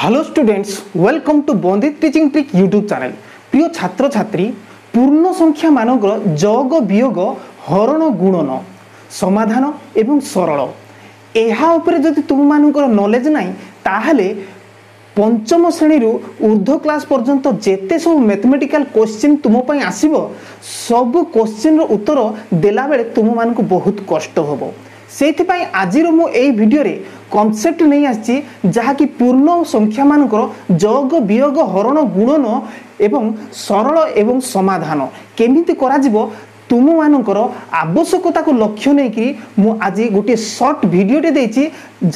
hello students welcome to Bandita teaching trick YouTube channel প্রিয় ছাত্রছাত্রী পূর্ণ সংখ্যা মানকর যোগ বিয়োগ হরণ গুণন সমাধান এবং সরল ଏହା ଉପରେ ଯଦି ତୁମମାନଙ୍କର ନଲେଜ୍ ନାହିଁ ତାହେଲେ ପଞ୍ଚମ ଶ୍ରେଣୀରୁ ଉର୍ଦ୍ଧ୍ୱ କ୍ଲାସ୍ ପର୍ଯ୍ୟନ୍ତ ଯେତେ ସବୁ ମ୍ୟାଥମେଟିକାଲ୍ କୋଶ୍ଚିନ୍ ତୁମ ପାଇଁ ଆସିବ ସବୁ କୋଶ୍ଚିନ୍ର ଉତ୍ତର ଦେଲାବେଳେ ତୁମମାନଙ୍କୁ ବହୁତ କଷ୍ଟ ହେବ ସେଇଥିପାଇଁ ଆଜିର ମୁଁ ଏହି ଭିଡ଼ିଓରେ କନସେପ୍ଟ ନେଇ ଆସିଛି ଯାହାକି ପୂର୍ଣ୍ଣ ସଂଖ୍ୟାମାନଙ୍କର ଯୋଗ ବିୟୋଗ ହରଣ ଗୁଣନ ଏବଂ ସରଳ ଏବଂ ସମାଧାନ କେମିତି କରାଯିବ ତୁମମାନଙ୍କର ଆବଶ୍ୟକତାକୁ ଲକ୍ଷ୍ୟ ନେଇକରି ମୁଁ ଆଜି ଗୋଟିଏ ସର୍ଟ ଭିଡ଼ିଓଟେ ଦେଇଛି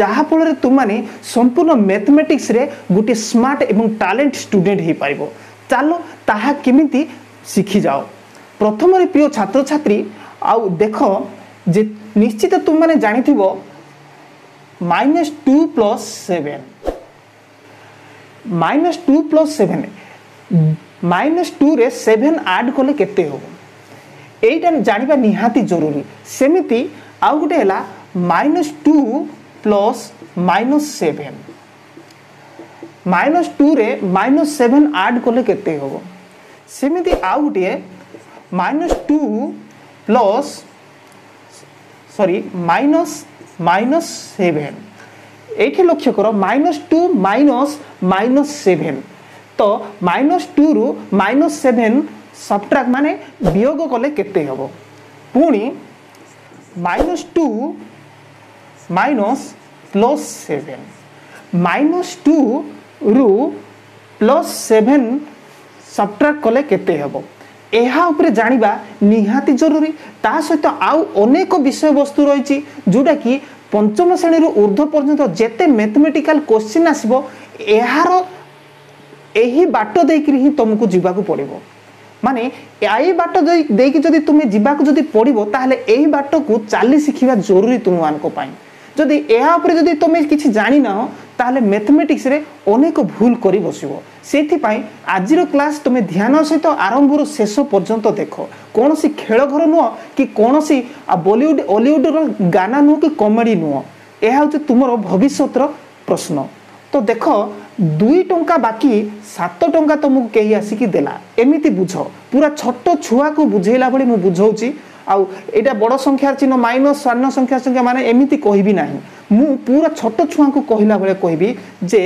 ଯାହାଫଳରେ ତୁମମାନେ ସମ୍ପୂର୍ଣ୍ଣ ମ୍ୟାଥମେଟିକ୍ସରେ ଗୋଟିଏ ସ୍ମାର୍ଟ ଏବଂ ଟ୍ୟାଲେଣ୍ଟ ଷ୍ଟୁଡେଣ୍ଟ ହୋଇପାରିବ ଚାଲ ତାହା କେମିତି ଶିଖିଯାଅ ପ୍ରଥମରେ ପ୍ରିୟ ଛାତ୍ରଛାତ୍ରୀ ଆଉ ଦେଖ যে ନିଶ୍ଚିତ ତୁମେମାନେ ଜାଣିଥିବ minus two plus seven minus two plus seven minus ଟୁରେ ସେଭେନ୍ ଆଡ଼୍ କଲେ କେତେ ହେବ ଏଇଟା ଜାଣିବା ନିହାତି ଜରୁରୀ ସେମିତି ଆଉ ଗୋଟେ ହେଲା minus two plus minus seven minus ଟୁରେ ମାଇନସ୍ ସେଭେନ୍ ଆଡ଼୍ କଲେ କେତେ ହେବ ସେମିତି ଆଉ ଗୋଟିଏ minus two plus sorry minus minus seven এইটি লক্ষ্য করো minus two minus minus seven তো মাইনাস টু রু মাইনাস সেভেন সবট্রাক্ট মানে বিয়োগ কলে কেতে হব পুনি minus two minus plus seven minus two রু প্লস সেভেন সবট্রাক্ট কলে কেতে হব ଏହା ଉପରେ ଜାଣିବା ନିହାତି ଜରୁରୀ ତା ସହିତ ଆଉ ଅନେକ ବିଷୟବସ୍ତୁ ରହିଛି ଯେଉଁଟାକି ପଞ୍ଚମ ଶ୍ରେଣୀରୁ ଉର୍ଦ୍ଧ୍ୱ ପର୍ଯ୍ୟନ୍ତ ଯେତେ ମ୍ୟାଥମେଟିକାଲ କୋଶ୍ଚିନ୍ ଆସିବ ଏହାର ଏହି ବାଟ ଦେଇକରି ହିଁ ତୁମକୁ ଯିବାକୁ ପଡ଼ିବ ମାନେ ଏହି ବାଟ ଦେଇକି ଯଦି ତୁମେ ଯିବାକୁ ଯଦି ପଡ଼ିବ ତାହେଲେ ଏହି ବାଟକୁ ଚାଲି ଶିଖିବା ଜରୁରୀ ତୁମମାନଙ୍କ ପାଇଁ ଯଦି ଏହା ଉପରେ ଯଦି ତୁମେ କିଛି ଜାଣିନାହ ତାହେଲେ ମ୍ୟାଥମେଟିକ୍ସରେ ଅନେକ ଭୁଲ କରି ବସିବ ସେଥିପାଇଁ ଆଜିର କ୍ଲାସ୍ ତୁମେ ଧ୍ୟାନ ସହିତ ଆରମ୍ଭରୁ ଶେଷ ପର୍ଯ୍ୟନ୍ତ ଦେଖ କୌଣସି ଖେଳ ଘର ନୁହଁ କି କୌଣସି ବଲିଉଡ଼ ଅଲିଉଡ଼ର ଗାନା ନୁହଁ କି କମେଡ଼ି ନୁହଁ ଏହା ହେଉଛି ତୁମର ଭବିଷ୍ୟତର ପ୍ରଶ୍ନ ତ ଦେଖ ଦୁଇ ଟଙ୍କା ବାକି ସାତ ଟଙ୍କା ତୁମକୁ କେହି ଆସିକି ଦେଲା ଏମିତି ବୁଝ ପୁରା ଛୋଟ ଛୁଆକୁ ବୁଝେଇଲା ଭଳି ମୁଁ ବୁଝଉଛି ଆଉ ଏଇଟା ବଡ଼ ସଂଖ୍ୟାର ଚିହ୍ନ ମାଇନସ୍ ସ୍ୱର୍ଣ୍ଣ ସଂଖ୍ୟା ସଂଖ୍ୟା ମାନେ ଏମିତି କହିବି ନାହିଁ ମୁଁ ପୁରା ଛୋଟ ଛୁଆଙ୍କୁ କହିଲା ଭଳିଆ କହିବି ଯେ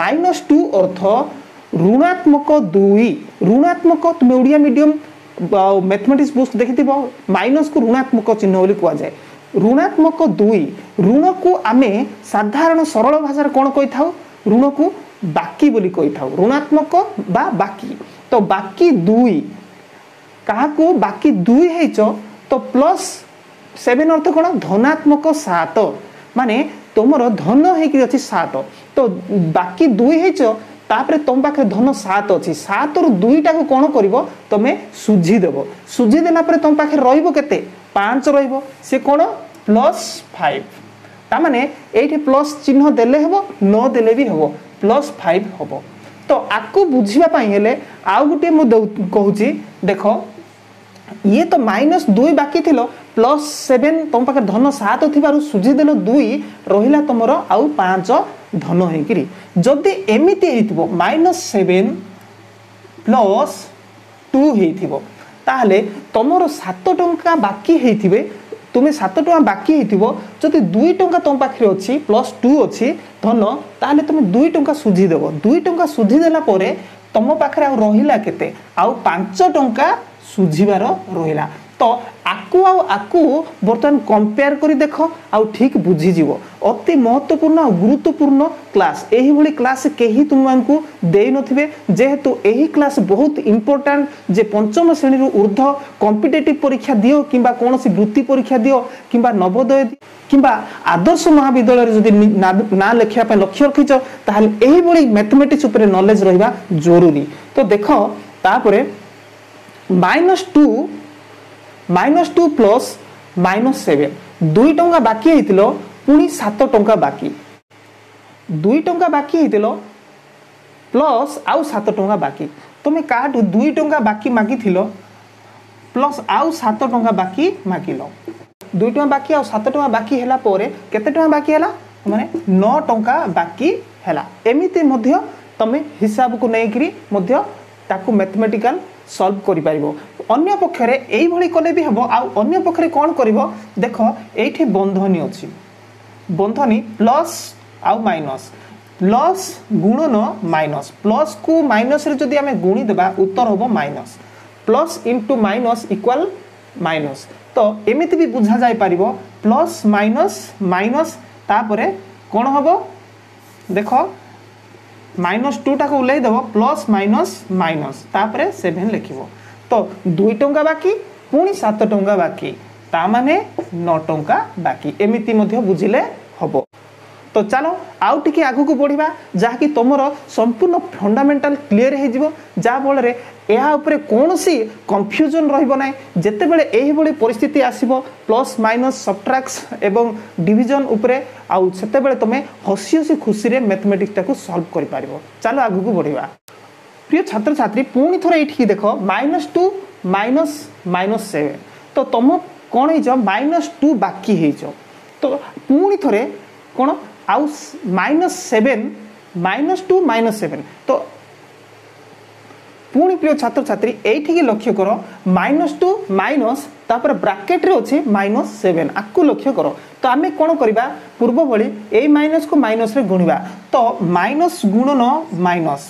ମାଇନସ୍ ଟୁ ଅର୍ଥ ଋଣାତ୍ମକ ଦୁଇ ଋଣାତ୍ମକ ତୁମେ ଓଡ଼ିଆ ମିଡ଼ିୟମ୍ ମ୍ୟାଥମେଟିକ୍ସ ବୁକ୍ ଦେଖିଥିବ ମାଇନସ୍କୁ ଋଣାତ୍ମକ ଚିହ୍ନ ବୋଲି କୁହାଯାଏ ଋଣାତ୍ମକ ଦୁଇ ଋଣକୁ ଆମେ ସାଧାରଣ ସରଳ ଭାଷାରେ କ'ଣ କହିଥାଉ ଋଣକୁ ବାକି ବୋଲି କହିଥାଉ ଋଣାତ୍ମକ ବା ବାକି ତ ବାକି ଦୁଇ କାହାକୁ ବାକି ଦୁଇ ହେଇଛ ତ ପ୍ଲସ୍ ସେଭେନ୍ ଅର୍ଥ କ'ଣ ଧନାତ୍ମକ ସାତ ମାନେ ତୁମର ଧନ ହେଇକିରି ଅଛି ସାତ ତ ବାକି ଦୁଇ ହେଇଛ ତାପରେ ତୁମ ପାଖରେ ଧନ ସାତ ଅଛି ସାତରୁ ଦୁଇଟାକୁ କ'ଣ କରିବ ତୁମେ ସୁଝିଦେବ ସୁଝିଦେଲା ପରେ ତୁମ ପାଖରେ ରହିବ କେତେ ପାଞ୍ଚ ରହିବ ସେ କ'ଣ ପ୍ଲସ୍ ଫାଇଭ ତାମାନେ ଏଇଠି ପ୍ଲସ୍ ଚିହ୍ନ ଦେଲେ ହେବ ନ ଦେଲେ ବି ହେବ ପ୍ଲସ୍ ଫାଇଭ ହେବ ତ ଆକୁ ବୁଝିବା ପାଇଁ ହେଲେ ଆଉ ଗୋଟିଏ ମୁଁ କହୁଛି ଦେଖ ଇଏ ତ ମାଇନସ୍ ଦୁଇ ବାକି ଥିଲ ପ୍ଲସ୍ ସେଭେନ୍ ତମ ପାଖରେ ଧନ ସାତ ଥିବାରୁ ସୁଝିଦେଲ ଦୁଇ ରହିଲା ତମର ଆଉ ପାଞ୍ଚ ଧନ ହେଇକିରି ଯଦି ଏମିତି ହେଇଥିବ ମାଇନସ୍ ସେଭେନ୍ ପ୍ଲସ୍ ଟୁ ହେଇଥିବ ତାହେଲେ ତମର ସାତ ଟଙ୍କା ବାକି ହେଇଥିବେ তুমি সাত টাকা বাকি হয়েছিল যদি দুই টঙ্কা তোম পাখে অছি প্লস টু অছি ধন তাহলে তুমি দুই টঙ্কা সুঝি দেব দুই টঙ্কা সুঝি দেলা পরে তোম পাখে আর রহিলা কেতে আউ পাঁচ টঙ্কা ସୁଝିବାର ରହିଲା ତ ଆକୁ ଆଉ ଆକୁ ବର୍ତ୍ତମାନ କମ୍ପେୟାର କରି ଦେଖ ଆଉ ଠିକ୍ ବୁଝିଯିବ ଅତି ମହତ୍ତ୍ୱପୂର୍ଣ୍ଣ ଆଉ ଗୁରୁତ୍ୱପୂର୍ଣ୍ଣ କ୍ଲାସ୍ ଏହିଭଳି କ୍ଲାସ୍ କେହି ତୁମମାନଙ୍କୁ ଦେଇନଥିବେ ଯେହେତୁ ଏହି କ୍ଲାସ୍ ବହୁତ ଇମ୍ପୋର୍ଟାଣ୍ଟ ଯେ ପଞ୍ଚମ ଶ୍ରେଣୀରୁ ଉର୍ଦ୍ଧ୍ୱ କମ୍ପିଟେଟିଭ୍ ପରୀକ୍ଷା ଦିଅ କିମ୍ବା କୌଣସି ବୃତ୍ତି ପରୀକ୍ଷା ଦିଅ କିମ୍ବା ନବୋଦୟ କିମ୍ବା ଆଦର୍ଶ ମହାବିଦ୍ୟାଳୟରେ ଯଦି ନାଁ ଲେଖିବା ପାଇଁ ଲକ୍ଷ୍ୟ ରଖିଛ ତାହେଲେ ଏହିଭଳି ମ୍ୟାଥମେଟିକ୍ସ ଉପରେ ନଲେଜ ରହିବା ଜରୁରୀ ତ ଦେଖ ତାପରେ minus two minus two plus minus seven দুই টঙ্কা বাকি হয়েছিল পুঁ সাত টঙ্কা বাকি দুই টঙ্কা বাকি হয়েছিল প্লস আউ সাত টঙ্কা বাকি তুমি কাহাঠু দুই টঙ্কা বাকি মাগিছিল প্লস আউ সাত টঙ্কা বাকি মাগিল দুই টঙ্কা বাকি আউ সাত টঙ্কা বাকি হেলা পরে কেতে টঙ্কা বাকি হেলা মানে ন টঙ্কা বাকি হেলা এমিতি মধ্য তুমি হিসাবকু নেইকি মধ্য ତାକୁ ମ୍ୟାଥମେଟିକାଲ ସଲ୍ଭ କରିପାରିବ ଅନ୍ୟ ପକ୍ଷରେ ଏଇଭଳି କଲେ ବି ହେବ ଆଉ ଅନ୍ୟ ପକ୍ଷରେ କ'ଣ କରିବ ଦେଖ ଏଇଠି ବନ୍ଧନୀ ଅଛି ବନ୍ଧନୀ ପ୍ଲସ୍ ଆଉ ମାଇନସ୍ ପ୍ଲସ୍ ଗୁଣନ ମାଇନସ୍ ପ୍ଲସ୍କୁ ମାଇନସ୍ରେ ଯଦି ଆମେ ଗୁଣିଦେବା ଉତ୍ତର ହେବ minus plus into minus equal minus ତ ଏମିତି ବି ବୁଝାଯାଇପାରିବ ପ୍ଲସ୍ ମାଇନସ୍ ମାଇନସ୍ ତାପରେ କ'ଣ ହେବ ଦେଖ মাইনস টুটাকে উলাই দেব প্লস মাইনস মাইনস তাপরে সেভেন লিখব তো দুই টঙ্কা বাকি পুঁ সাত টঙ্কা বাকি তা মানে ন টঙ্কা বাকি এমিতি মধ্যে বুঝিলে হব তো ଚାଲ ଆଉ ଟିକେ ଆଗକୁ ବଢ଼ିବା ଯାହାକି ତୁମର ସମ୍ପୂର୍ଣ୍ଣ ଫଣ୍ଡାମେଣ୍ଟାଲ କ୍ଲିଅର ହେଇଯିବ ଯାହାଫଳରେ ଏହା ଉପରେ କୌଣସି କନଫ୍ୟୁଜନ୍ ରହିବ ନାହିଁ ଯେତେବେଳେ ଏହିଭଳି ପରିସ୍ଥିତି ଆସିବ ପ୍ଲସ୍ ମାଇନସ୍ ସବଟ୍ରାକ୍ସ ଏବଂ ଡିଭିଜନ୍ ଉପରେ ଆଉ ସେତେବେଳେ ତୁମେ ହସି ହସି ଖୁସିରେ ମ୍ୟାଥମେଟିକ୍ସଟାକୁ ସଲ୍ଭ କରିପାରିବ ଚାଲ ଆଗକୁ ବଢ଼ିବା ପ୍ରିୟ ଛାତ୍ରଛାତ୍ରୀ ପୁଣି ଥରେ ଏଇଠିକି ଦେଖ minus two minus minus seven ତ ତୁମ କ'ଣ ହେଇଛ ମାଇନସ୍ ଟୁ ବାକି ହେଇଛ ତ ପୁଣି ଥରେ କ'ଣ ଆଉ minus seven minus two minus seven ତ ପୁଣି ପ୍ରିୟ ଛାତ୍ରଛାତ୍ରୀ ଏଇଠିକି ଲକ୍ଷ୍ୟ କର ମାଇନସ୍ ଟୁ ମାଇନସ୍ ତାପରେ ବ୍ରାକେଟ୍ରେ ଅଛି ମାଇନସ୍ ସେଭେନ୍ ଆକୁ ଲକ୍ଷ୍ୟ କର ତ ଆମେ କ'ଣ କରିବା ପୂର୍ବ ଭଳି ଏଇ ମାଇନସ୍କୁ ମାଇନସ୍ରେ ଗୁଣିବା ତ ମାଇନସ୍ ଗୁଣନ ମାଇନସ୍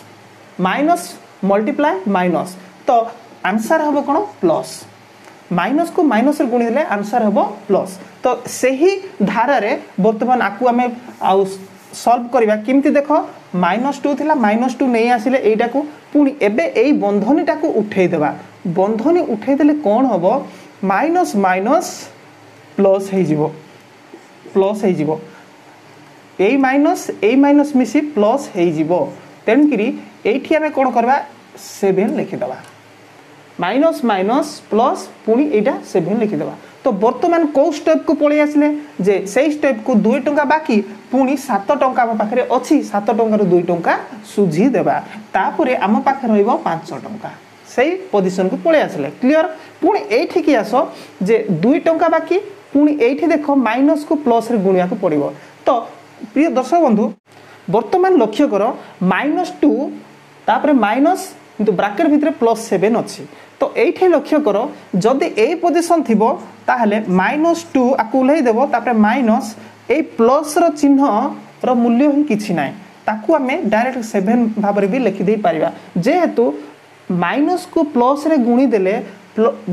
ମାଇନସ୍ ମଲ୍ଟିପ୍ଲାଏ ମାଇନସ୍ ତ ଆନ୍ସର୍ ହେବ କ'ଣ ପ୍ଲସ୍ মাইনসକୁ ମାଇନସରେ ଗୁଣିଦେଲେ ଆନ୍ସର୍ ହେବ ପ୍ଲସ୍ ତ ସେହି ଧାରାରେ ବର୍ତ୍ତମାନ ଆକୁ ଆମେ ଆଉ ସଲ୍ଭ କରିବା କେମିତି ଦେଖ ମାଇନସ୍ ଟୁ ଥିଲା ମାଇନସ୍ ଟୁ ନେଇ ଆସିଲେ ଏଇଟାକୁ ପୁଣି ଏବେ ଏଇ ବନ୍ଧନୀଟାକୁ ଉଠେଇଦେବା ବନ୍ଧନୀ ଉଠେଇଦେଲେ କ'ଣ ହେବ ମାଇନସ୍ ମାଇନସ୍ ପ୍ଲସ୍ ହେଇଯିବ ପ୍ଲସ୍ ହେଇଯିବ ଏଇ ମାଇନସ୍ ଏଇ ମାଇନସ୍ ମିଶି ପ୍ଲସ୍ ହେଇଯିବ ତେଣୁକରି ଏଇଠି ଆମେ କ'ଣ କରିବା ସେଭେନ୍ ଲେଖିଦେବା মাইনস মাইনস প্লস পুঁ এইটা সেভেন লিখিদেবা তো বর্তমান কেউ স্টেপকু পড়ে আসলে যে সেই স্টেপকু দুই টঙ্কা বাকি পুঁ সাত টঙ্কা আমার পাখে অছি সাত টঙ্কার দুই টঙ্কা সুঝি দেবা তাপরে আমার পাখে রহব পাঁচ টঙ্কা সেই পজিশনকু পড়ে আসলে ক্লিয়র পুঁ কি আস যে দুই টঙ্কা বাকি পুঁ এইটি দেখ মাইনসকু প্লসরে গুণিবাকু পড়ব তো প্রিয় দর্শক বন্ধু বর্তমান লক্ষ্য কর মাইনস টু তাপরে মাইনস কিন্তু ব্রাকেট ভিতরে প্লস সেভেন অছি তো এইটি লক্ষ্য কর যদি এই পজিশন থিব তাহলে মাইনস টু আকু ওলাই দেব তাপরে মাইনস এই প্লসর চিহ্নর মূল্য ହିଁ କିଛି ନାହିଁ ତାକୁ ଆମେ ଡାଇରେକ୍ଟ ସେଭେନ୍ ଭାବରେ ବି ଲେଖିଦେଇ ପାରିବା ଯେହେତୁ ମାଇନସ୍କୁ ପ୍ଲସ୍ରେ ଗୁଣିଦେଲେ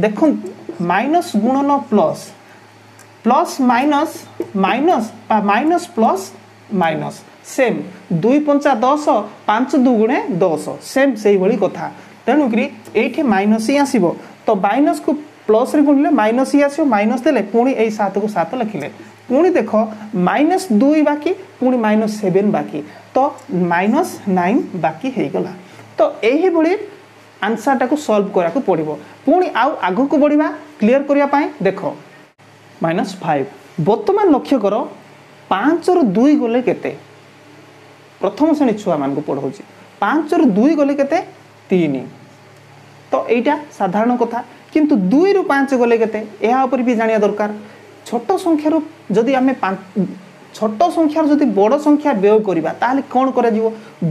ଦେଖନ୍ତୁ ମାଇନସ୍ ଗୁଣନ ପ୍ଲସ୍ ପ୍ଲସ୍ ମାଇନସ୍ ମାଇନସ୍ ବା ମାଇନସ୍ ପ୍ଲସ୍ ମାଇନସ୍ ସେମ୍ ଦୁଇ ପଞ୍ଚା ଦଶ ପାଞ୍ଚ ଦୁଗୁଣେ ଦଶ ସେମ୍ ସେଇଭଳି କଥା তেণুকরি এইটি মাইনস ହିଁ ଆସିବ ତ ମାଇନସ୍କୁ ପ୍ଲସ୍ରେ ଗୁଣିଲେ ମାଇନସ୍ ହିଁ ଆସିବ ମାଇନସ୍ ଦେଲେ ପୁଣି ଏଇ ସାତକୁ ସାତ ଲେଖିଲେ ପୁଣି ଦେଖ ମାଇନସ୍ ଦୁଇ ବାକି ପୁଣି ମାଇନସ୍ ସେଭେନ୍ ବାକି ତ ମାଇନସ୍ ନାଇନ୍ ବାକି ହେଇଗଲା ତ ଏହିଭଳି ଆନ୍ସର୍ଟାକୁ ସଲ୍ଭ କରିବାକୁ ପଡ଼ିବ ପୁଣି ଆଉ ଆଗକୁ ବଢ଼ିବା କ୍ଲିଅର୍ କରିବା ପାଇଁ ଦେଖ ମାଇନସ୍ ଫାଇଭ ବର୍ତ୍ତମାନ ଲକ୍ଷ୍ୟ କର ପାଞ୍ଚରୁ ଦୁଇ ଗଲେ କେତେ ପ୍ରଥମ ଶ୍ରେଣୀ ଛୁଆମାନଙ୍କୁ ପଢ଼ାଉଛି ପାଞ୍ଚରୁ ଦୁଇ ଗଲେ କେତେ ତିନି তো এইটা ସାଧାରଣ କଥା କିନ୍ତୁ ଦୁଇରୁ ପାଞ୍ଚ ଗଲେ କେତେ ଏହା ଉପରେ ବି ଜାଣିବା ଦରକାର ଛୋଟ ସଂଖ୍ୟାରୁ ଯଦି ଆମେ ଛୋଟ ସଂଖ୍ୟାରୁ ଯଦି ବଡ଼ ସଂଖ୍ୟା ବ୍ୟୟ କରିବା ତାହେଲେ କ'ଣ କରାଯିବ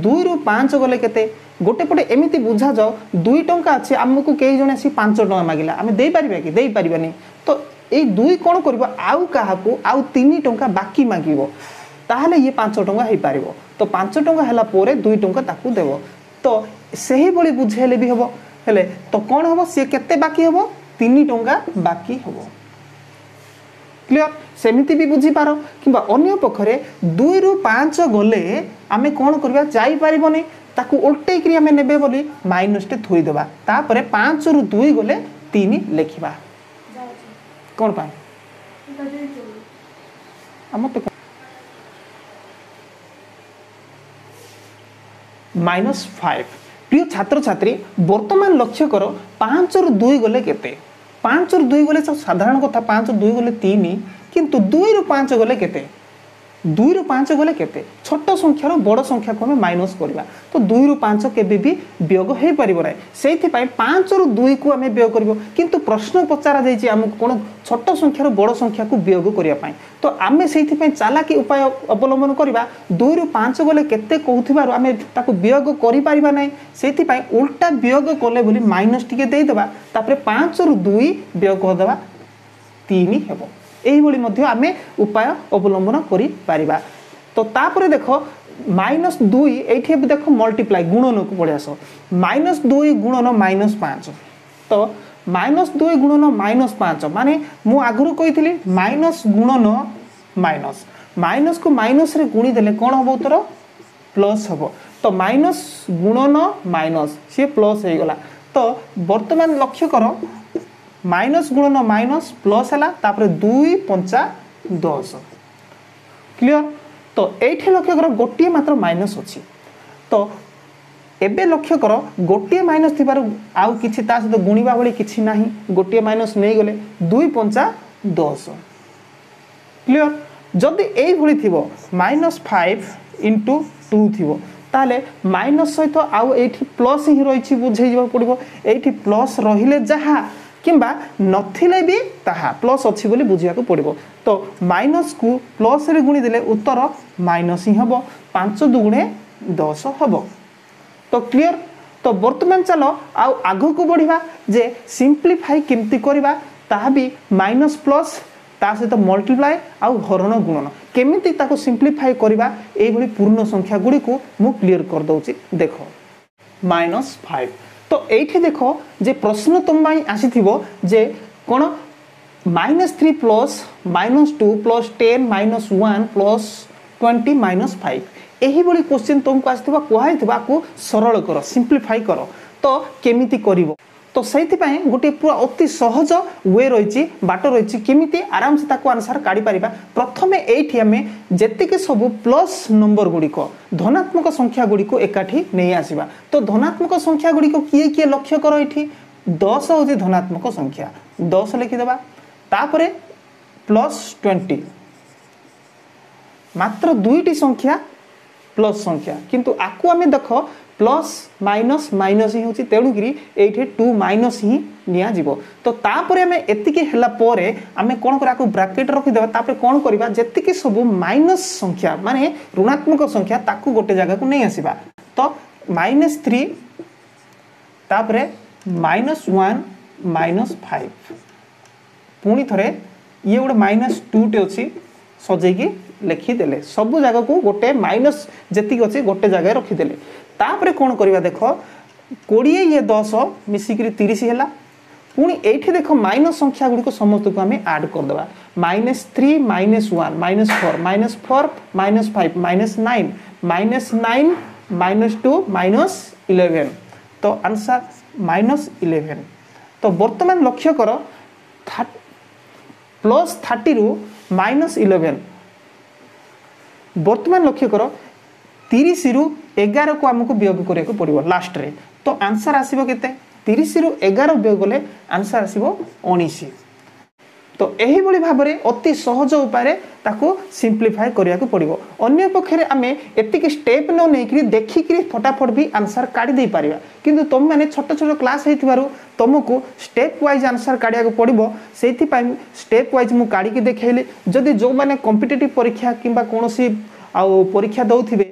ଦୁଇରୁ ପାଞ୍ଚ ଗଲେ କେତେ ଗୋଟେ ପଟେ ଏମିତି ବୁଝାଯାଉ ଦୁଇ ଟଙ୍କା ଅଛି ଆମକୁ କେହି ଜଣେ ଆସି ପାଞ୍ଚ ଟଙ୍କା ମାଗିଲା ଆମେ ଦେଇପାରିବା କି ଦେଇପାରିବାନି ତ ଏଇ ଦୁଇ କ'ଣ କରିବ ଆଉ କାହାକୁ ଆଉ ତିନି ଟଙ୍କା ବାକି ମାଗିବ ତାହେଲେ ଇଏ ପାଞ୍ଚ ଟଙ୍କା ହେଇପାରିବ ତ ପାଞ୍ଚ ଟଙ୍କା ହେଲା ପରେ ଦୁଇ ଟଙ୍କା ତାକୁ ଦେବ ତ ସେହିଭଳି ବୁଝେଇଲେ ବି ହେବ ହେଲେ ତ କ'ଣ ହେବ ସିଏ କେତେ ବାକି ହେବ ତିନି ଟଙ୍କା ବାକି ହେବ କ୍ଲିଅର୍ ସେମିତି ବି ବୁଝିପାର କିମ୍ବା ଅନ୍ୟ ପକ୍ଷରେ ଦୁଇରୁ ପାଞ୍ଚ ଗଲେ ଆମେ କ'ଣ କରିବା ଯାଇପାରିବନି ତାକୁ ଓଲଟେଇକିରି ଆମେ ନେବେ ବୋଲି ମାଇନସ୍ଟେ ଥୋଇଦେବା ତାପରେ ପାଞ୍ଚରୁ ଦୁଇ ଗଲେ ତିନି ଲେଖିବା କ'ଣ ପାଇଁ ମୋତେ ମାଇନସ୍ ଫାଇଭ୍ ପ୍ରିୟ ଛାତ୍ରଛାତ୍ରୀ ବର୍ତ୍ତମାନ ଲକ୍ଷ୍ୟ କର ପାଞ୍ଚରୁ ଦୁଇ ଗଲେ କେତେ ପାଞ୍ଚରୁ ଦୁଇ ଗଲେ ସାଧାରଣ କଥା ପାଞ୍ଚରୁ ଦୁଇ ଗଲେ ତିନି କିନ୍ତୁ ଦୁଇରୁ ପାଞ୍ଚ ଗଲେ କେତେ দুইরু পাঁচ গেলে কেতে ছোট সংখ্যার বড় সংখ্যাকে আমি মাইনস করা তো দুইরু পাঁচ কেবে বি বিয়োগ হয়ে পাব না সেইপাই পাঁচরু দুইকু আমি বিয়োগ করব কিন্তু প্রশ্ন পচারা যাই আমি কোণ ছোট সংখ্যার বড় সংখ্যাকে বিয়োগ করা তো আমি সেইপাই চালাকি উপায় অবলম্বন করা দুইরু পাঁচ গেলে কেতে কৌবার আমি তাকে বিয়োগ করে পার না সেইপাই উল্টা বিয়োগ কলে বলে মাইনস টিকি দিয়ে দেবা তাপরে পাঁচরু দুই বিয়োগ দেবা তিন হব এইভাবে মধ্যে আমি উপায় অবলম্বন করিপারিবা তো তাপরে দেখ মাইনস দুই এইটি দেখ মল্টিপ্লাই গুণনকু পড়ে আস মাইনস দুই গুণন মাইনস পাঁচ তো মাইনস দুই গুণন মাইনস পাঁচ মানে মু আগরু কইলি মাইনস গুণন মাইনস মাইনস কু মাইনস রে গুণি দেলে কোণ হব তোর প্লস হব তো মাইনস গুণন মাইনস সি প্লস হয়ে গলা তো বর্তমান লক্ষ্য কর মাইনস গুণন মাইনস প্লস হল তাপরে দুই পঞ্চা দশ ক্লিয়র তো এইটি লক্ষ্য কর গোটিয়ে মাত্র মাইনস অছি তো এবে লক্ষ্য কর গোটিয়ে মাইনস থাকার আউ কিছু তা সহ গুণবা ভাই কিছু না গোটিয়ে মাইনস নিয়ে গেলে দুই পঞ্চা দশ ক্লিয়র যদি এইভাবে থিব মাইনস ফাইভ ইন্টু টু থিব তাহলে মাইনস সহিত আউ এইটি প্লস হি রয়েছে বুঝাই যাওয়া পড়ব এইটি প্লস রহলে যাহা কিংবা নথিলে বি তাহা প্লস অছি বলে বুঝিবাকু পড়িব তো মাইনস কু প্লস রে গুণি দেলে উত্তর মাইনস হি হব 5 দুগুণে 10 হব তো ক্লিয়ার তো বর্তমান চাল আউ আগুকু বড়িবা যে সিম্পলিফাই কেমতি করিবা তাহা বি মাইনস প্লস তা সহিত মল্টিপ্লাଏ ଆଉ ହରଣ ଗୁଣନ କେମିତି ତାକୁ ସିମ୍ପ୍ଲିଫାଏ କରିବା ଏଇଭଳି ପୂର୍ଣ୍ଣ ସଂଖ୍ୟା ଗୁଡ଼ିକୁ ମୁଁ କ୍ଲିଅର କରିଦେଉଛି ଦେଖ ମାଇନସ୍ ଫାଇଭ୍ তো এইটি দেখ যে প্রশ্ন তোমাই আসিথিব যে কোণ minus three plus minus two plus ten minus one plus twenty minus five ଏହିଭଳି କୋଶ୍ଚିନ୍ ତୁମକୁ ଆସିଥିବା କୁହାହେଇଥିବା ଆକୁ ସରଳ କର ସିମ୍ପ୍ଲିଫାଇ କର ତ କେମିତି କରିବ তো সেই গোটি পুরা অতি সহজ ওয়ে রয়েছে বাট রয়েছে কমিটি আরামসে তাকে আনসার কাড়িপারা প্রথমে এইটি আমি যেতিকি সবু প্লস নম্বর গুড়ি ধনাত্মক সংখ্যা গুড়ি একাঠি নিয়ে আসবা তো ধনাত্মক সংখ্যা গুড়ি কিয়ে কিয়ে লক্ষ্য কর এটি দশ হচ্ছে ধনাত্মক সংখ্যা দশ লিখিদেবা তাপরে প্লস টোয়েন্টি মাত্র দুইটি সংখ্যা প্লস সংখ্যা কিন্তু আকু আমি দেখ প্লস মাইনস মাইনস ହିଁ ହେଉଛି ତେଣୁକରି ଏଇଠି ଟୁ ମାଇନସ୍ ହିଁ ନିଆଯିବ ତ ତାପରେ ଆମେ ଏତିକି ହେଲା ପରେ ଆମେ କ'ଣ କରିବା ଆକୁ ବ୍ରାକେଟ୍ ରଖିଦେବା ତାପରେ କ'ଣ କରିବା ଯେତିକି ସବୁ ମାଇନସ୍ ସଂଖ୍ୟା ମାନେ ଋଣାତ୍ମକ ସଂଖ୍ୟା ତାକୁ ଗୋଟେ ଜାଗାକୁ ନେଇ ଆସିବା ତ ମାଇନସ୍ ଥ୍ରୀ ତାପରେ ମାଇନସ୍ ୱାନ୍ ମାଇନସ୍ ଫାଇଭ୍ ପୁଣି ଥରେ ଇଏ ଗୋଟେ ମାଇନସ୍ ଟୁଟେ ଅଛି ସଜେଇକି ଲେଖିଦେଲେ ସବୁ ଜାଗାକୁ ଗୋଟେ ମାଇନସ୍ ଯେତିକି ଅଛି ଗୋଟେ ଜାଗାରେ ରଖିଦେଲେ ତାପରେ କ'ଣ କରିବା ଦେଖ କୋଡ଼ିଏ ଇଏ ଦଶ ମିଶିକିରି ତିରିଶ ହେଲା ପୁଣି ଏଇଠି ଦେଖ ମାଇନସ୍ ସଂଖ୍ୟା ଗୁଡ଼ିକ ସମସ୍ତଙ୍କୁ ଆମେ ଆଡ଼୍ କରିଦେବା minus three minus one minus four minus four minus five minus nine minus nine minus two minus eleven ତ ଆନ୍ସାର୍ ମାଇନସ୍ ଇଲେଭେନ୍ ତ ବର୍ତ୍ତମାନ ଲକ୍ଷ୍ୟ କର ପ୍ଲସ୍ ଥାର୍ଟିରୁ ମାଇନସ୍ ଇଲେଭେନ୍ ବର୍ତ୍ତମାନ ଲକ୍ଷ୍ୟ କର ତିରିଶରୁ ଏଗାରକୁ ଆମକୁ ବିୟୋଗ କରିବାକୁ ପଡ଼ିବ ଲାଷ୍ଟରେ ତ ଆନ୍ସର୍ ଆସିବ କେତେ ତିରିଶରୁ ଏଗାର ବିୟୋଗ କଲେ ଆନ୍ସର୍ ଆସିବ ଉଣେଇଶ ତ ଏହିଭଳି ଭାବରେ ଅତି ସହଜ ଉପାୟରେ ତାକୁ ସିମ୍ପ୍ଲିଫାଏ କରିବାକୁ ପଡ଼ିବ ଅନ୍ୟ ପକ୍ଷରେ ଆମେ ଏତିକି ଷ୍ଟେପ୍ ନ ନେଇକରି ଦେଖିକିରି ଫଟାଫଟ ବି ଆନ୍ସର୍ କାଢ଼ି ଦେଇପାରିବା କିନ୍ତୁ ତୁମେମାନେ ଛୋଟ ଛୋଟ କ୍ଲାସ୍ ହେଇଥିବାରୁ ତୁମକୁ ଷ୍ଟେପ୍ ୱାଇଜ୍ ଆନ୍ସର୍ କାଢ଼ିବାକୁ ପଡ଼ିବ ସେଇଥିପାଇଁ ଷ୍ଟେପ୍ ୱାଇଜ୍ ମୁଁ କାଢ଼ିକି ଦେଖେଇଲି ଯଦି ଯେଉଁମାନେ କମ୍ପିଟେଟିଭ୍ ପରୀକ୍ଷା କିମ୍ବା କୌଣସି ଆଉ ପରୀକ୍ଷା ଦେଉଥିବେ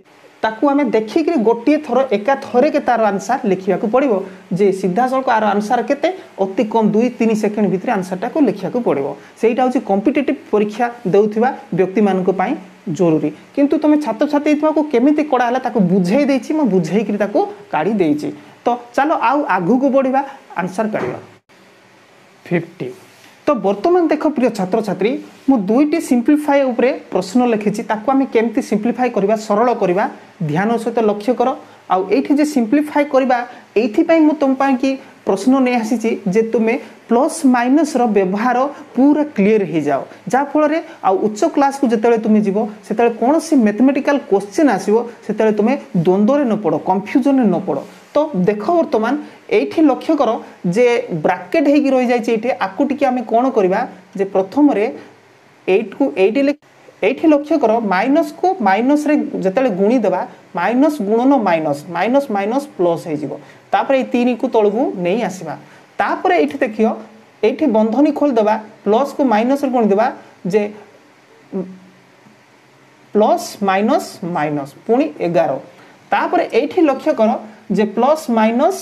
ତାକୁ ଆମେ ଦେଖିକିରି ଗୋଟିଏ ଥର ଏକାଥରକେ ତାର ଆନ୍ସର୍ ଲେଖିବାକୁ ପଡ଼ିବ ଯେ ସିଧାସଳଖ ଆର ଆନ୍ସର୍ କେତେ ଅତି କମ୍ ଦୁଇ ତିନି ସେକେଣ୍ଡ ଭିତରେ ଆନ୍ସର୍ଟାକୁ ଲେଖିବାକୁ ପଡ଼ିବ ସେଇଟା ହେଉଛି କମ୍ପିଟେଟିଭ୍ ପରୀକ୍ଷା ଦେଉଥିବା ବ୍ୟକ୍ତିମାନଙ୍କ ପାଇଁ ଜରୁରୀ କିନ୍ତୁ ତୁମେ ଛାତ୍ରଛାତ୍ରୀ ହେଇଥିବାକୁ କେମିତି କଡ଼ା ହେଲା ତାକୁ ବୁଝେଇ ଦେଇଛି ମୁଁ মু ତାକୁ କାଢ଼ି ଦେଇଛି ତ ଚାଲ ଆଉ ଆଗକୁ ବଢ଼ିବା ଆନ୍ସର୍ କାଢ଼ିବା ଫିଫ୍ଟି তো বর্তমান দেখ প্রিয় ছাত্রছাত্রী মু দুইটি সিম্প্লিফাই উপরে প্রশ্ন লিখিছি তাকে আমি কেমতি সিম্প্লিফাই করা সরল করা ধ্যান সহিত লক্ষ্য কর আউ এইটি যে সিম্প্লিফাই করা এইপাই মু তোম কি প্রশ্ন নিয়ে আসিছি যে তুমি প্লস মাইনসর ব্যবহার পুরা ক্লিয়ার হয়ে যাও যা ফলরে আচ্চ ক্লাসক যেতবে তুমি যাব সেতবে কোণী ম্যাথমেটিকাল কোশ্চিন আসব সেতবে তুমি দ্বন্দ্বরে ন কনফ্যুজনে ন তো দেখ বর্তমান এইটি লক্ষ্য কর যে ব্রাকেট হয়েকি রয়েছে এইটি আকু টিকি আমি কোণ করা যে প্রথমে এইটু এইটি এইটি লক্ষ্য কর মাইনস কু মাইনস রে যেতবে গুণি দেবা মাইনস গুণন মাইনস মাইনস মাইনস প্লস হয়ে যাব তাপরে এই তিন কু তলকু নেই আসবা তাপরে এইটি দেখিও এইটি বন্ধনী খোল দেবা প্লস কু মাইনস রে গুণি দেবা যে প্লস মাইনস মাইনস পুঁ এগার তাপরে এইটি লক্ষ্য কর যে প্লস মাইনস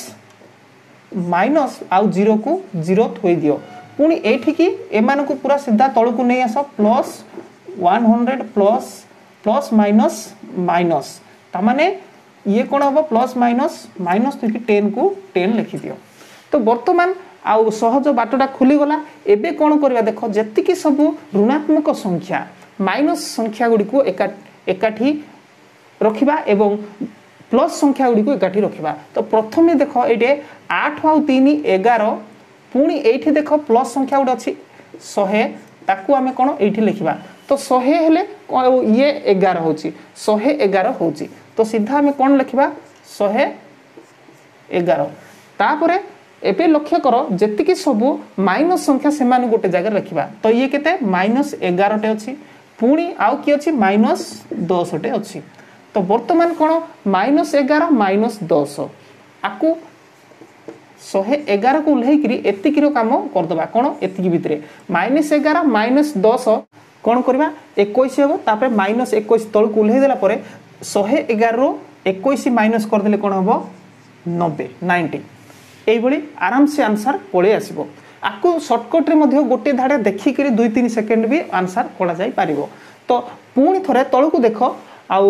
মাইনস আউ জিরোକୁ ଜିରୋ ଥୋଇଦିଅ ପୁଣି ଏଇଠିକି ଏମାନଙ୍କୁ ପୁରା ସିଧା ତଳକୁ ନେଇ ଆସ plus one hundred plus plus minus minus ତାମାନେ ଇଏ କ'ଣ ହେବ ପ୍ଲସ୍ ମାଇନସ୍ ମାଇନସ୍ ଥୋଇକି ଟେନ୍କୁ ଟେନ୍ ଲେଖିଦିଅ ତ ବର୍ତ୍ତମାନ ଆଉ ସହଜ ବାଟଟା ଖୋଲିଗଲା ଏବେ କ'ଣ କରିବା ଦେଖ ଯେତିକି ସବୁ ଋଣାତ୍ମକ ସଂଖ୍ୟା ମାଇନସ୍ ସଂଖ୍ୟା ଗୁଡ଼ିକୁ ଏକା ଏକାଠି ରଖିବା ଏବଂ প্লস সংখ্যা গুড়ি একাঠি রখা তো প্রথমে দেখ এইটে আঠ আউ তিন এগার পুঁ এইটি দেখ প্লস সংখ্যা গোটে অছি শহে তাকে আমি কোণ এইটি লিখবা তো শহে হলে ইয়ে এগার হচ্ছে শহে এগার হচ্ছে তো সিধা আমি কোণ লিখবা শহে এগার তাপরে এবে লক্ষ্য কর যেতিকি সবু মাইনস সংখ্যা সে গোটে জায়গায় লিখবা তো ইয়ে কেতে মাইনস এগারটে অছি পুঁ আউ কি অছি মাইনস দশটে অছি તો વર્તમાન કોણો માઇનસ એગાર માઇનસ દસ આકુ ଶହେ ଏଗାରକୁ ଓହ୍ଲେଇକିରି ଏତିକିର କାମ କରିଦେବା କ'ଣ ଏତିକି ଭିତରେ ମାଇନସ୍ ଏଗାର ମାଇନସ୍ ଦଶ କ'ଣ କରିବା ଏକୋଇଶ ହେବ ତାପରେ ମାଇନସ୍ ଏକୋଇଶ ତଳକୁ ଓହ୍ଲେଇ ଦେଲା ପରେ ଶହେ ଏଗାରରୁ ଏକୋଇଶ ମାଇନସ୍ କରିଦେଲେ କ'ଣ ହେବ ନବେ ନାଇଣ୍ଟି ଏଇଭଳି ଆରାମସେ ଆନ୍ସର୍ ପଳେଇ ଆସିବ ଆକୁ ସର୍ଟକଟ୍ରେ ମଧ୍ୟ ଗୋଟିଏ ଧାଡ଼େ ଦେଖିକିରି ଦୁଇ ତିନି ସେକେଣ୍ଡ ବି ଆନ୍ସର୍ କରାଯାଇପାରିବ ତ ପୁଣି ଥରେ ତଳକୁ ଦେଖ ଆଉ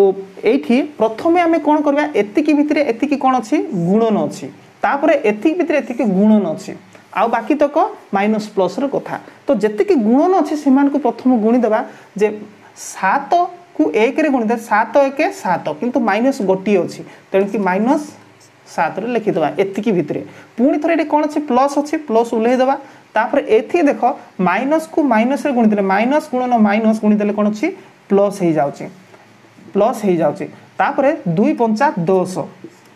ଏଇଠି ପ୍ରଥମେ ଆମେ କ'ଣ କରିବା ଏତିକି ଭିତରେ ଏତିକି କ'ଣ ଅଛି ଗୁଣନ ଅଛି ତାପରେ ଏତିକି ଭିତରେ ଏତିକି ଗୁଣନ ଅଛି ଆଉ ବାକି ତକ ମାଇନସ୍ ପ୍ଲସ୍ର କଥା ତ ଯେତିକି ଗୁଣନ ଅଛି ସେମାନଙ୍କୁ ପ୍ରଥମ ଗୁଣିଦେବା ଯେ ସାତକୁ ଏକରେ ଗୁଣିଦେବା ସାତ ଏକ ସାତ କିନ୍ତୁ ମାଇନସ୍ ଗୋଟିଏ ଅଛି ତେଣୁକି ମାଇନସ୍ ସାତରେ ଲେଖିଦେବା ଏତିକି ଭିତରେ ପୁଣି ଥରେ ଏଠି କ'ଣ ଅଛି ପ୍ଲସ୍ ଅଛି ପ୍ଲସ୍ ଓହ୍ଲେଇଦେବା ତାପରେ ଏଠି ଦେଖ ମାଇନସ୍କୁ ମାଇନସ୍ରେ ଗୁଣିଦେଲେ ମାଇନସ୍ ଗୁଣନ ମାଇନସ୍ ଗୁଣିଦେଲେ କ'ଣ ଅଛି ପ୍ଲସ୍ ହେଇଯାଉଛି ପ୍ଲସ୍ ହେଇଯାଉଛି ତାପରେ ଦୁଇ ପଞ୍ଚା ଦଶ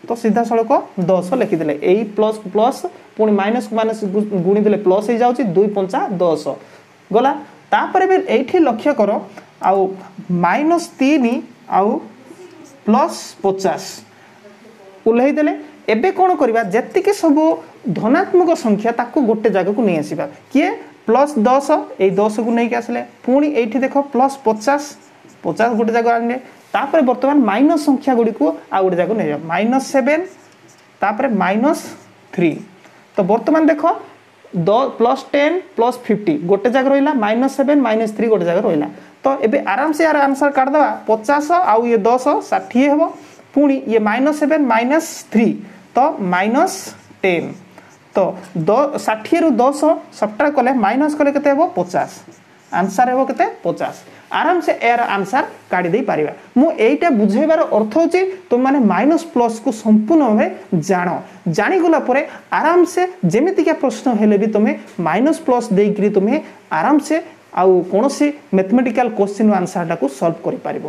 ତ ସିଧାସଳଖ ଦଶ ଲେଖିଦେଲେ ଏଇ ପ୍ଲସ୍ ପ୍ଲସ୍ ପୁଣି ମାଇନସ୍ ମାଇନସ୍ ଗୁଣିଦେଲେ ପ୍ଲସ୍ ହେଇଯାଉଛି ଦୁଇ ପଞ୍ଚା ଦଶ ଗଲା ତାପରେ ବି ଏଇଠି ଲକ୍ଷ୍ୟ କର ଆଉ ମାଇନସ୍ ତିନି ଆଉ ପ୍ଲସ୍ ପଚାଶ ଓହ୍ଲେଇ ଦେଲେ ଏବେ କ'ଣ କରିବା ଯେତିକି ସବୁ ଧନାତ୍ମକ ସଂଖ୍ୟା ତାକୁ ଗୋଟେ ଜାଗାକୁ ନେଇ ଆସିବା କିଏ ପ୍ଲସ୍ ଦଶ ଏଇ ଦଶକୁ ନେଇକି ଆସିଲେ ପୁଣି ଏଇଠି ଦେଖ ପ୍ଲସ୍ ପଚାଶ ପଚାଶ ଗୋଟେ ଜାଗାକୁ ଆଣିଲେ ତାପରେ বর্তমান ମାଇନସ୍ সংখ্যা ଗୁଡ଼ିକୁ ଆଉ ଗୋଟେ ଯାକୁ ନେଇଯିବା ମାଇନସ୍ সেভেন তাপরে ମାଇନସ୍ থ্রি তো বর্তমান দেখ প্লস টেন প্লস ফিফটি গোটে জায়গা রহলা মাইনস সেভেন মাইনস থ্রি গোটে জায়গা রহলা তো এবে আরামসে আর আনসার কাটিদেবা পচাশ আউ ইয়ে দশ ষাঠিয়ে হব পুঁ ইয়ে মাইনস সেভেন মাইনস থ্রি তো মাইনস টেন তো ষাঠিয়ে রু দশ সবট্রাক্ট কলে মাইনস কলে কত হব পচাশ আনসার ହେବ କେତେ ପଚାଶ ଆରାମସେ ଏହାର ଆନ୍ସର କାଢ଼ି ଦେଇପାରିବା ମୁଁ ଏଇଟା ବୁଝେଇବାର ଅର୍ଥ ହେଉଛି ତୁମମାନେ ମାଇନସ୍ ପ୍ଲସ୍କୁ ସମ୍ପୂର୍ଣ୍ଣ ଭାବେ ଜାଣ ଜାଣିଗଲା ପରେ ଆରାମସେ ଯେମିତିକା ପ୍ରଶ୍ନ ହେଲେ ବି ତୁମେ ମାଇନସ୍ ପ୍ଲସ୍ ଦେଇକିରି ତୁମେ ଆରାମସେ ଆଉ କୌଣସି ମ୍ୟାଥମେଟିକାଲ କୋଶ୍ଚିନ୍ ଆନ୍ସରଟାକୁ ସଲ୍ଭ କରିପାରିବ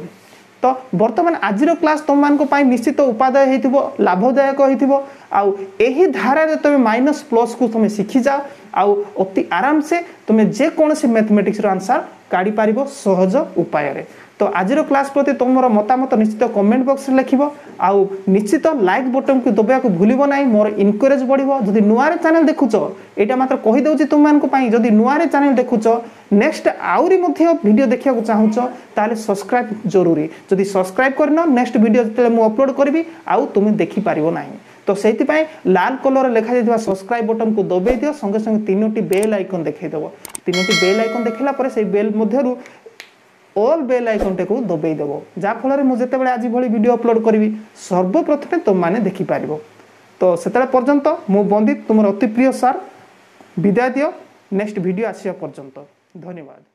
ତ ବର୍ତ୍ତମାନ ଆଜିର କ୍ଲାସ୍ ତୁମମାନଙ୍କ ପାଇଁ ନିଶ୍ଚିତ ଉପାଦାୟ ହେଇଥିବ ଲାଭଦାୟକ ହେଇଥିବ ଆଉ ଏହି ଧାରାରେ ତୁମେ ମାଇନସ୍ ପ୍ଲସ୍କୁ ତୁମେ ଶିଖିଯାଅ ଆଉ ଅତି ଆରାମସେ ତୁମେ ଯେକୌଣସି ମ୍ୟାଥମେଟିକ୍ସର ଆନ୍ସର୍ କାଢ଼ିପାରିବ ସହଜ ଉପାୟରେ ତ ଆଜିର କ୍ଲାସ୍ ପ୍ରତି ତୁମର ମତାମତ ନିଶ୍ଚିତ କମେଣ୍ଟ ବକ୍ସରେ ଲେଖିବ ଆଉ ନିଶ୍ଚିତ ଲାଇକ୍ ବଟନ୍କୁ ଦବାକୁ ଭୁଲିବ ନାହିଁ ମୋର ଇନକରେଜ୍ ବଢ଼ିବ ଯଦି ନୂଆରେ ଚ୍ୟାନେଲ୍ ଦେଖୁଛ ଏଇଟା ମାତ୍ର କହିଦେଉଛି ତୁମମାନଙ୍କ ପାଇଁ ଯଦି ନୂଆରେ ଚ୍ୟାନେଲ୍ ଦେଖୁଛ ନେକ୍ସଟ ଆହୁରି ମଧ୍ୟ ଭିଡ଼ିଓ ଦେଖିବାକୁ ଚାହୁଁଛ ତାହେଲେ ସବସ୍କ୍ରାଇବ୍ ଜରୁରୀ ଯଦି ସବସ୍କ୍ରାଇବ୍ କରିନ ନେକ୍ସଟ ଭିଡ଼ିଓ ଯେତେବେଳେ ମୁଁ ଅପଲୋଡ଼ କରିବି ଆଉ ତୁମେ ଦେଖିପାରିବ ନାହିଁ তো সেইপাই লাল কলর লেখা যাই সবসক্রাইব বটনকু দবাই দিও সঙ্গে সঙ্গে তিনোটি বেল আইকন দেখাইদেব তিনোটি বেল আইকন দেখিলা পরে সেই বেল মধ্যে অল বেল আইকনটাকে দবাই দেব যা ফলরে মু যেতবে আজ ভি ভিডিও অপলোড করবি সর্বপ্রথমে তোমাকে দেখিপার তো সেতবে পর্যন্ত মু বন্দিত তোমার অতি প্রিয় সার বিদায় দিও নেক্সট ভিডিও আসা পর্যন্ত ধন্যবাদ